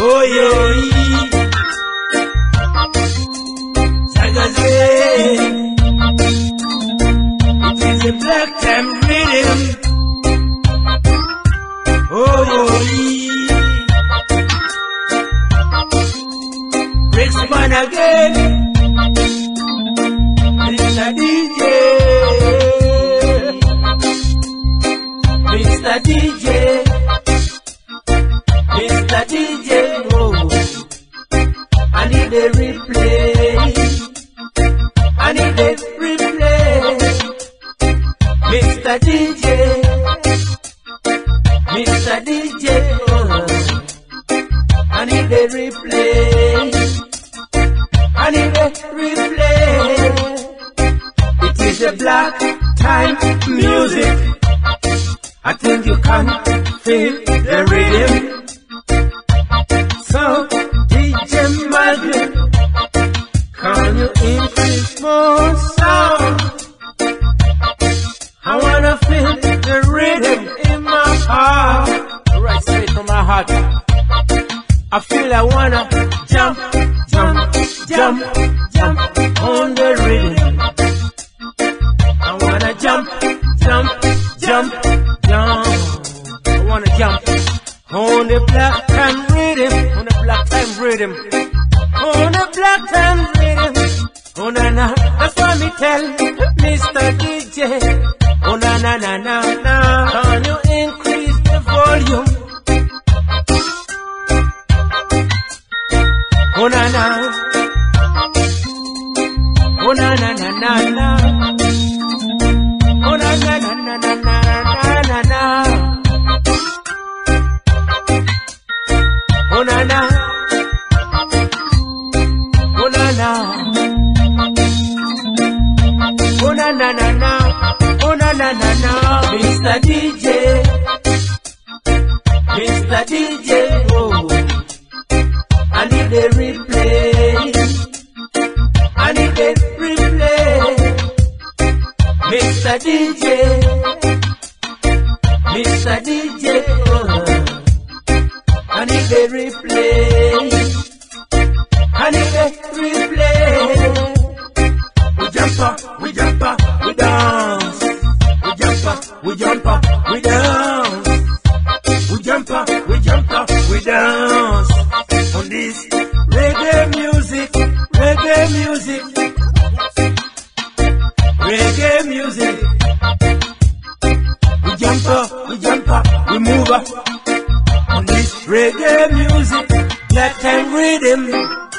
Oyoyi Zagaze It's a black time rhythm Oyoyi Breaks one again. Mr. DJ. Mr. DJ, oh, I need a replay. I need a replay. Mr. DJ, Mr. DJ, oh, I need a replay. I need a replay. It is a black time music. I think you can feel the rhythm. So, DJ Malcolm, can you increase more sound? I wanna feel the rhythm in my heart. Right straight from my heart. I feel I wanna jump, jump, jump, jump on the rhythm. On the black time rhythm, on the black time rhythm, on the black time rhythm. Oh na na, that's why me tell Mr. DJ. Oh na na na na na, can you increase the volume? Oh na na, oh na na na na na, oh na na na na na na na oh na na na na. Mr. DJ, Mr. DJ, oh, I need a replay, I need a replay. Mr. DJ, Mr. DJ, oh. I need a replay. We dance. We jump up, we jump up, we dance. On this reggae music, reggae music, reggae music. We jump up, we jump up, we move up on this reggae music, black time rhythm.